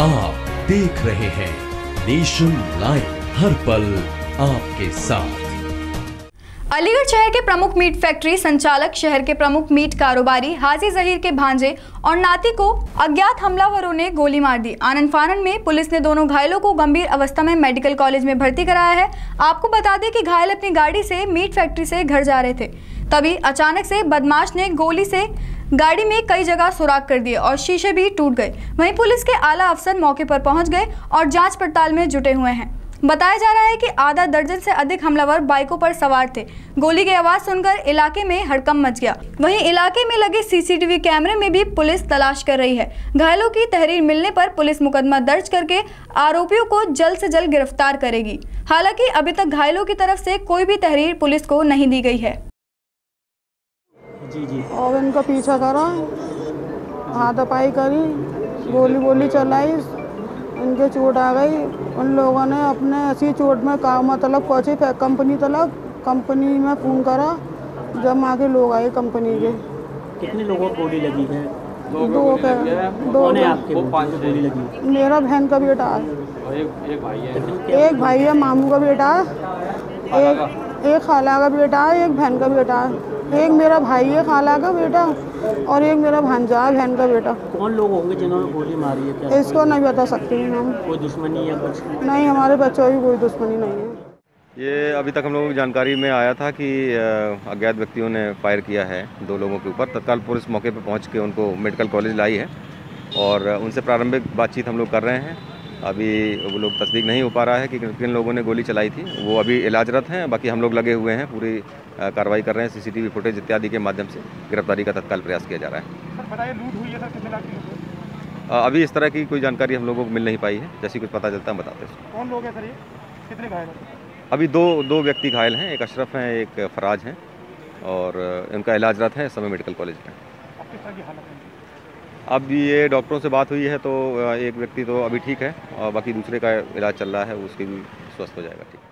आप देख रहे हैं नेशन लाइव हर पल आपके साथ। अलीगढ़ शहर के प्रमुख मीट फैक्ट्री संचालक शहर के प्रमुख मीट कारोबारी हाजी जहीर के भांजे और नाती को अज्ञात हमलावरों ने गोली मार दी। आनंद फानन में पुलिस ने दोनों घायलों को गंभीर अवस्था में मेडिकल कॉलेज में भर्ती कराया है। आपको बता दें कि घायल अपनी गाड़ी से मीट फैक्ट्री से घर जा रहे थे। तभी अचानक से बदमाश ने गोली से गाड़ी में कई जगह सुराख कर दिए और शीशे भी टूट गए। वहीं पुलिस के आला अफसर मौके पर पहुँच गए और जाँच पड़ताल में जुटे हुए हैं। बताया जा रहा है कि आधा दर्जन से अधिक हमलावर बाइकों पर सवार थे। गोली की आवाज़ सुनकर इलाके में हड़कम मच गया। वहीं इलाके में लगे सीसीटीवी कैमरे में भी पुलिस तलाश कर रही है। घायलों की तहरीर मिलने पर पुलिस मुकदमा दर्ज करके आरोपियों को जल्द से जल्द गिरफ़्तार करेगी। हालाँकि अभी तक घायलों की तरफ़ से कोई भी तहरीर पुलिस को नहीं दी गई है। जी जी। और इनका पीछा करा हाथापाई करी गोली गोली चलाई इनके चोट आ गई। उन लोगों ने अपने ऐसी चोट में काम तलक पहुँचे कंपनी तलक कंपनी में फ़ोन करा जब वहाँ के लोग आए कंपनी के। कितने लोगों को गोली लगी है? दो के दो कौन आपके वो पाँच गोली लगी? मेरा बहन का बेटा है। एक भाई है। मामू का बेटा। है एक एक खाला का बेटा है एक बहन का बेटा है एक मेरा भाई है खाला का बेटा और एक मेरा भांजा है बहन का बेटा। कौन लोग होंगे जिन्होंने गोली मारी है? क्या इसको नहीं बता सकते हूँ हम कोई दुश्मनी या कुछ? नहीं हमारे बच्चों की कोई दुश्मनी नहीं है। ये अभी तक हम लोगों की जानकारी में आया था कि अज्ञात व्यक्तियों ने फायर किया है दो लोगों के ऊपर। तत्काल पुलिस मौके पर पहुँच के उनको मेडिकल कॉलेज लाई है और उनसे प्रारंभिक बातचीत हम लोग कर रहे हैं। अभी वो लोग तस्दीक नहीं हो पा रहा है कि किन लोगों ने गोली चलाई थी। वो अभी इलाजरत हैं बाकी हम लोग लगे हुए हैं पूरी कार्रवाई कर रहे हैं सीसीटीवी फुटेज इत्यादि के माध्यम से गिरफ्तारी का तत्काल प्रयास किया जा रहा है। अ, अभी इस तरह की कोई जानकारी हम लोगों को मिल नहीं पाई है। जैसी कुछ पता चलता है बताते हैं। कौन लोग हैं सर ये? कितने घायल हैं? अभी दो दो व्यक्ति घायल हैं एक अशरफ हैं एक फराज हैं और इनका इलाजरत है इस समय मेडिकल कॉलेज में अब ये डॉक्टरों से बात हुई है तो एक व्यक्ति तो अभी ठीक है और बाकी दूसरे का इलाज चल रहा है, उसके भी स्वस्थ हो जाएगा, ठीक।